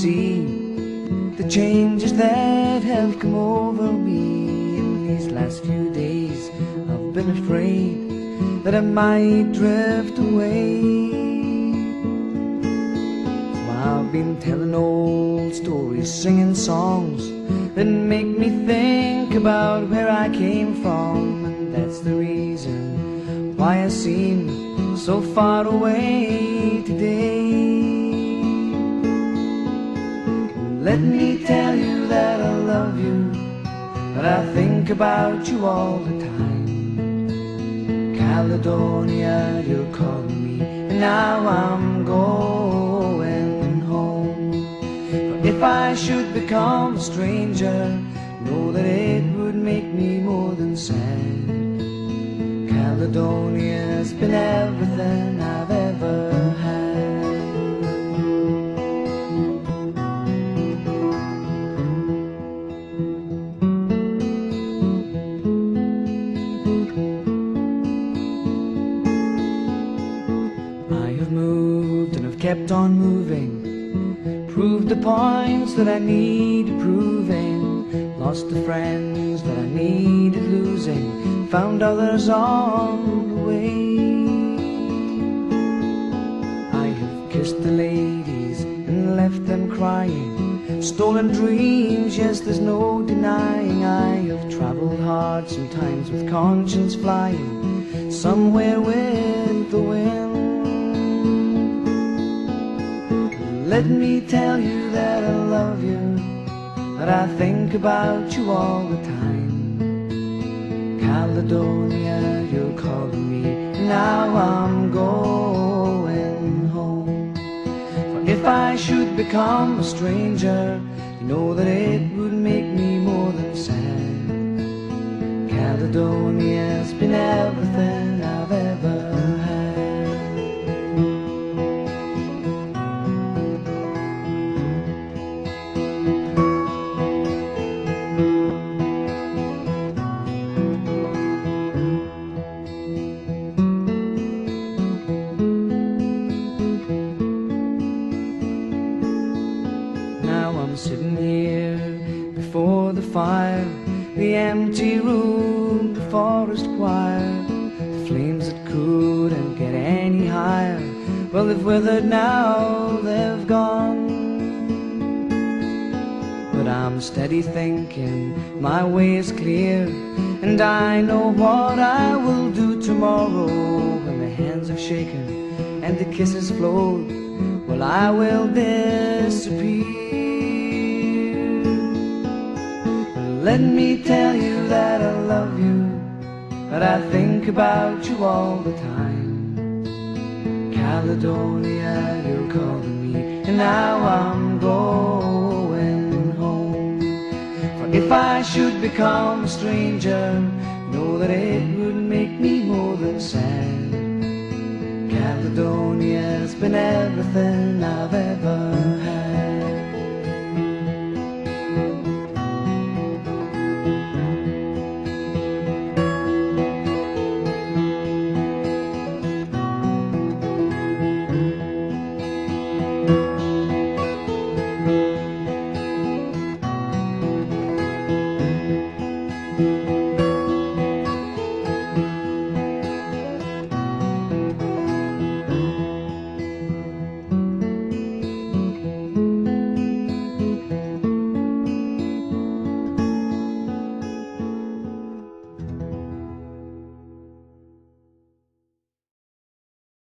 see the changes that have come over me in these last few days. I've been afraid that I might drift away. So I've been telling old stories, singing songs that make me think about where I came from, and that's the reason why I seem so far away today. Let me tell you that I love you, that I think about you all the time. Caledonia, you're calling me, and now I'm going home. But if I should become a stranger, know that it would make me more than sad. Caledonia's been everything I've I have moved and have kept on moving. Proved the points that I needed proving. Lost the friends that I needed losing. Found others on the way. I have kissed the ladies and left them crying. Stolen dreams, yes, there's no denying. I have traveled hard, sometimes with conscience flying. Somewhere with the wind. Let me tell you that I love you, that I think about you all the time. Caledonia, you're calling me, now I'm going if I should become a stranger, you know that it would make me more than sad. Caledonia's been everything I've ever Now I'm sitting here before the fire, the empty room, the forest choir, the flames that couldn't get any higher. Well, they've withered now, they've gone. But I'm steady thinking, my way is clear, and I know what I will do tomorrow when the hands have shaken and the kisses flowed. Well, I will disappear. Let me tell you that I love you, that I think about you all the time. Caledonia, you're calling me, and now I'm going home. For if I should become a stranger, know that it would make me more than sad. Caledonia's been everything